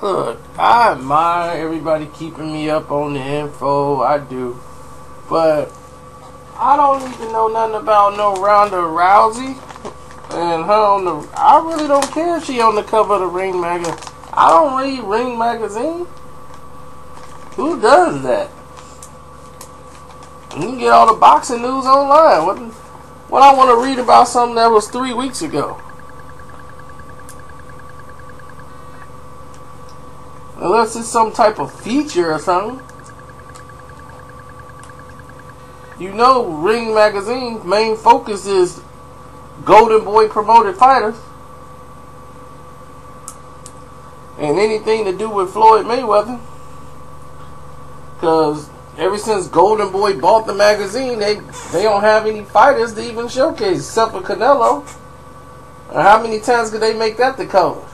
Look, I admire everybody keeping me up on the info. I do. But I don't even know nothing about no Ronda Rousey. And her on the. I really don't care if she on the cover of the Ring magazine. I don't read Ring magazine. Who does that? You can get all the boxing news online. What, what I want to read about something that was three weeks ago. Unless it's some type of feature or something. You know, Ring Magazine's main focus is Golden Boy promoted fighters. And anything to do with Floyd Mayweather. Because ever since Golden Boy bought the magazine, they, they don't have any fighters to even showcase, except for Canelo. How many times could they make that the cover?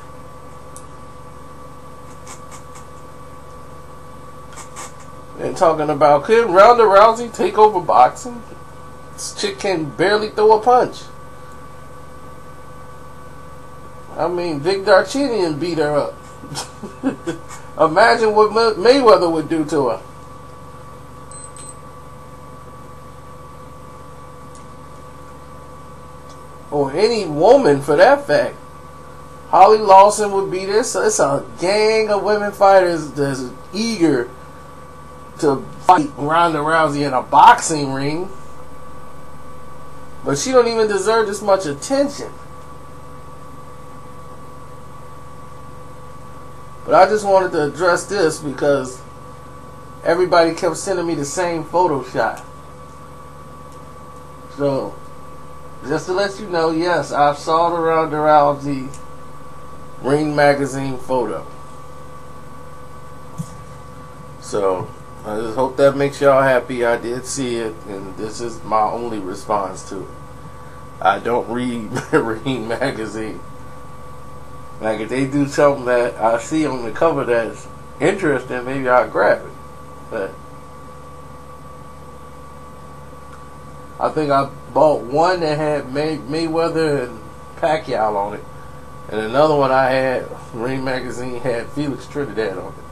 And talking about could Ronda Rousey take over boxing? This chick can barely throw a punch. I mean, Vic Darchinyan beat her up. Imagine what Mayweather would do to her. Or any woman for that fact. Holly Lawson would be this. It's a gang of women fighters that's eager to fight Ronda Rousey in a boxing ring. But she don't even deserve this much attention. But I just wanted to address this because everybody kept sending me the same Photoshop. So, just to let you know, yes, I saw the Ronda Rousey Ring Magazine photo. So, I just hope that makes y'all happy. I did see it, and this is my only response to it. I don't read Ring Magazine. Like if they do something that I see on the cover that's interesting, maybe I'll grab it. But I think I bought one that had May- Mayweather and Pacquiao on it, and another one I had Ring Magazine had Felix Trinidad on it.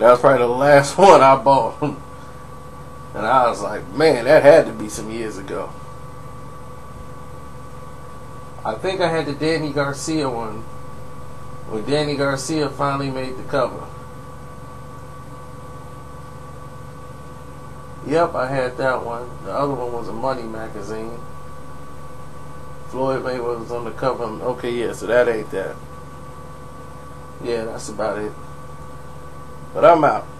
That was probably the last one I bought, and I was like, man, that had to be some years ago. I think I had the Danny Garcia one when Danny Garcia finally made the cover. Yep, I had that one. The other one was a Money magazine. Floyd Mayweather was on the cover. Okay, yeah, so that ain't that. Yeah, that's about it. But I'm out.